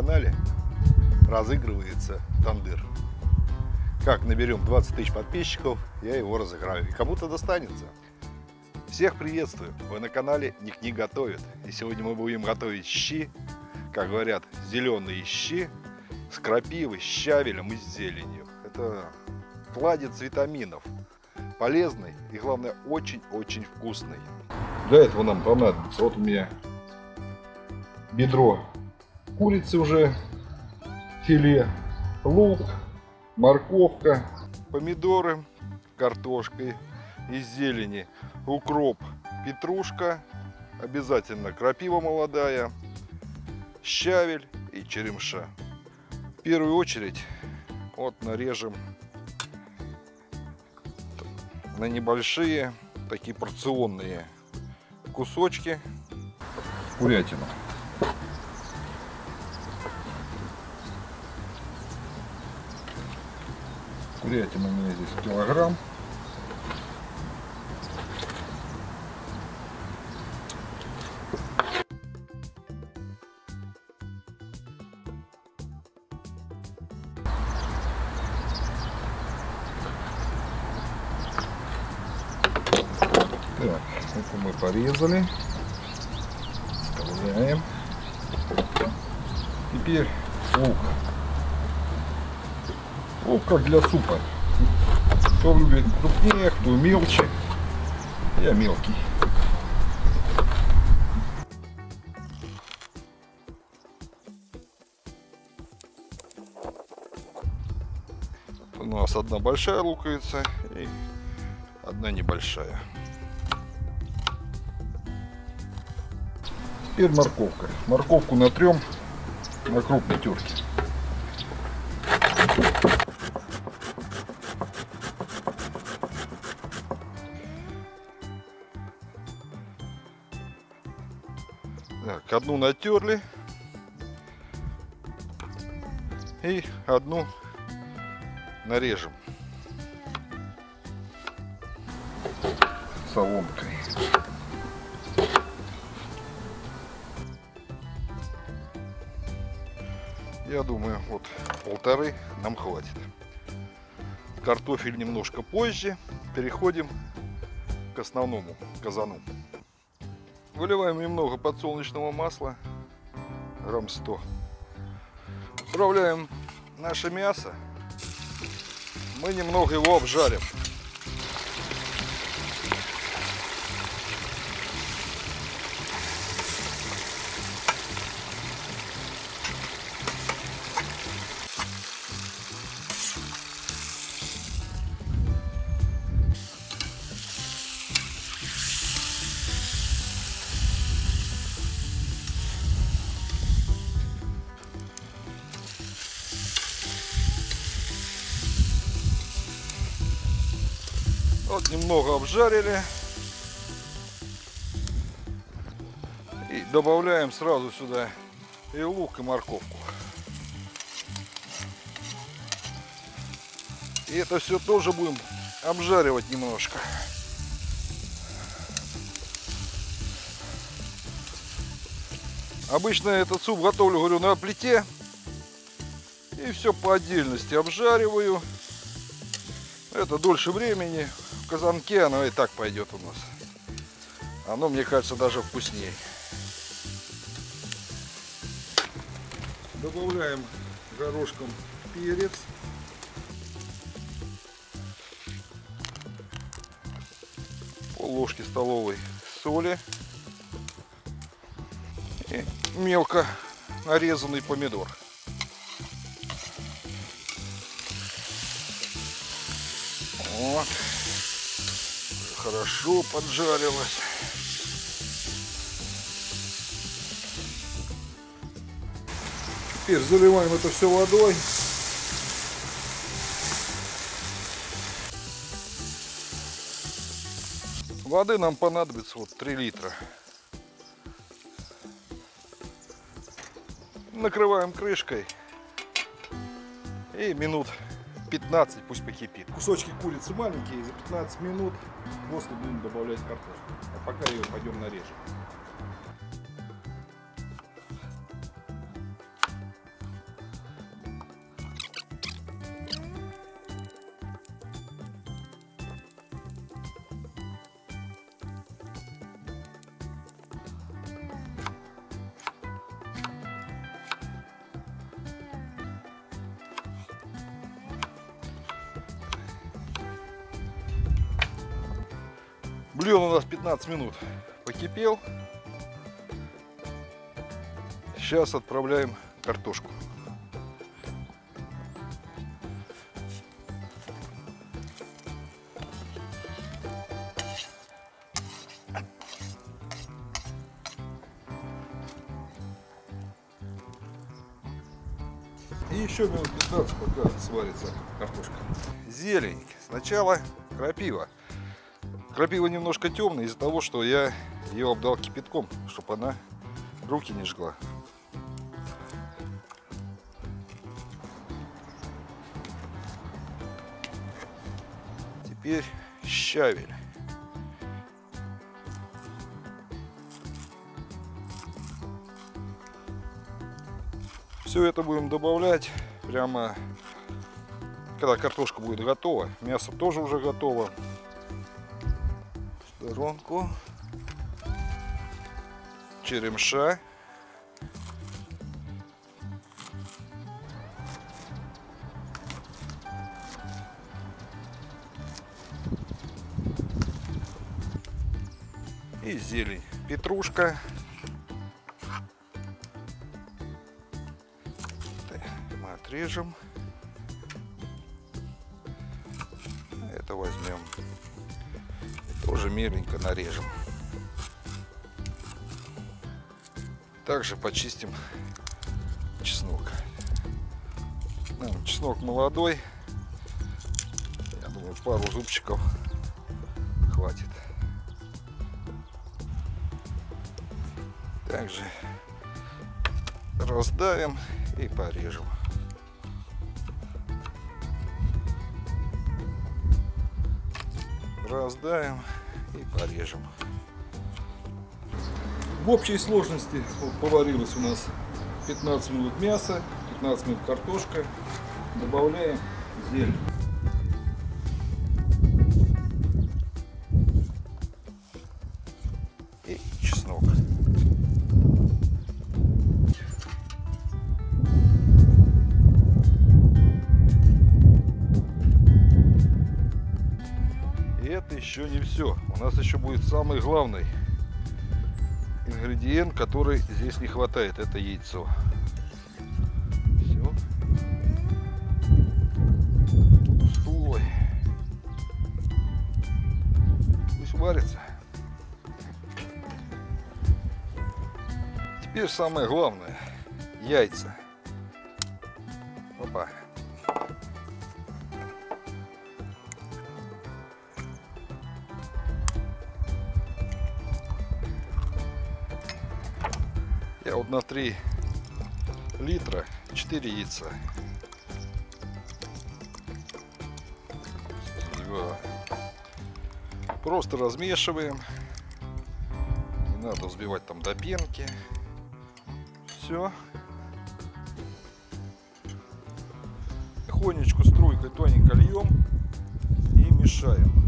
канале разыгрывается тандыр. Как наберем 20 тысяч подписчиков, я его разыграю. И кому-то достанется. Всех приветствую! Вы на канале Ник-Ник готовит. И сегодня мы будем готовить щи, как говорят, зеленые щи с крапивой, щавелем и с зеленью. Это кладец витаминов. Полезный и, главное, очень-очень вкусный. Для этого нам понадобится, вот у меня бедро курицы уже, филе, лук, морковка, помидоры, картошкой из зелени, укроп, петрушка, обязательно крапива молодая, щавель и черемша. В первую очередь вот нарежем на небольшие такие порционные кусочки курятину. Курятина у меня здесь килограмм. Так, это мы порезали. Вставляем. Теперь лук. Лук как для супа. Кто любит крупнее, кто мелче. Я мелкий. У нас одна большая луковица и одна небольшая. Теперь морковка. Морковку натрем на крупной терке. Так, одну натерли. И одну нарежем соломкой. Я думаю, вот полторы нам хватит. Картофель немножко позже. Переходим к основному казану. Выливаем немного подсолнечного масла, грамм 100. Отправляем наше мясо. Мы немного его обжарим. Немного обжарили. И добавляем сразу сюда и лук, и морковку. И это все тоже будем обжаривать немножко. Обычно этот суп готовлю, говорю, на плите. И все по отдельности обжариваю. Это дольше времени. В казанке оно и так пойдет у нас. Оно, мне кажется, даже вкуснее. Добавляем горошком перец. Пол ложки столовой соли. И мелко нарезанный помидор. Вот. Хорошо поджарилось. Теперь заливаем это все водой. Воды нам понадобится вот 3 литра. Накрываем крышкой и минут 15 пусть покипит. Кусочки курицы маленькие, за 15 минут после будем добавлять картошку. А пока ее пойдем нарежем. Бульон у нас 15 минут покипел. Сейчас отправляем картошку. И еще минут 15, пока сварится картошка. Зелень. Сначала крапива. Крапива немножко темная из-за того, что я ее обдал кипятком, чтобы она руки не жгла. Теперь щавель. Все это будем добавлять прямо, когда картошка будет готова. Мясо тоже уже готово. В сторонку. Черемша. И зелень. Петрушка. Мы отрежем. Тоже меленько нарежем. Также почистим чеснок. Ну, чеснок молодой. Я думаю, пару зубчиков хватит. Также раздавим и порежем. Раздавим и порежем. В общей сложности поварилось у нас 15 минут мясо, 15 минут картошка. Добавляем зелень. И чеснок. Еще не все. У нас еще будет самый главный ингредиент, который здесь не хватает, это яйцо. Все. Стой. Пусть варится. Теперь самое главное. Яйца. Я вот на 3 литра 4 яйца. Сливаю. Просто размешиваем. Не надо взбивать там до пенки. Все. Тихонечку струйкой тоненько льем и мешаем.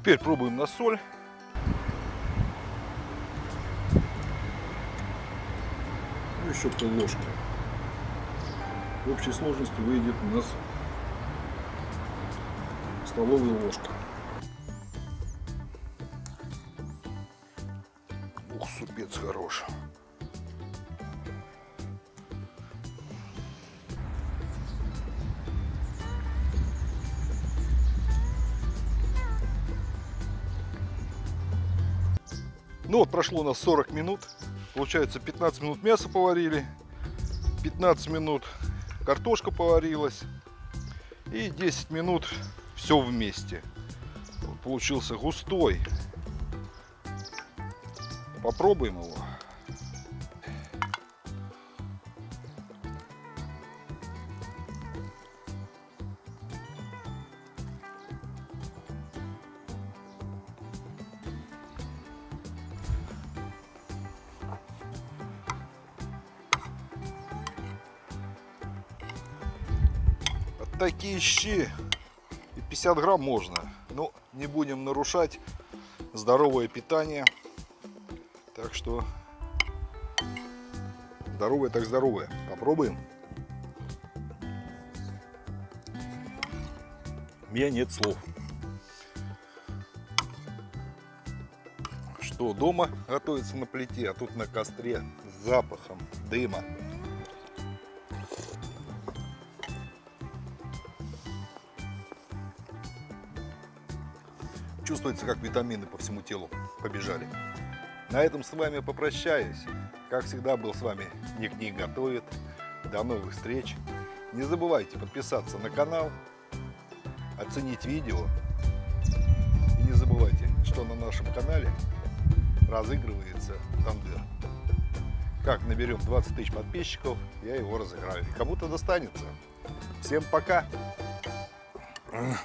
Теперь пробуем на соль. Ну, еще пол ложки. В общей сложности выйдет у нас столовая ложка. Ух, супец хороший. Ну вот прошло у нас 40 минут. Получается 15 минут мясо поварили. 15 минут картошка поварилась. И 10 минут все вместе. Получился густой. Попробуем его. Такие щи. И 50 грамм можно. Но не будем нарушать здоровое питание. Так что здоровое так здоровое. Попробуем. У меня нет слов. Что дома готовится на плите, а тут на костре с запахом дыма. Чувствуется, как витамины по всему телу побежали. На этом с вами попрощаюсь. Как всегда был с вами Ник готовит. До новых встреч. Не забывайте подписаться на канал, оценить видео. И не забывайте, что на нашем канале разыгрывается тандыр. Как наберем 20 тысяч подписчиков, я его разыграю. Кому-то достанется. Всем пока! Ugh.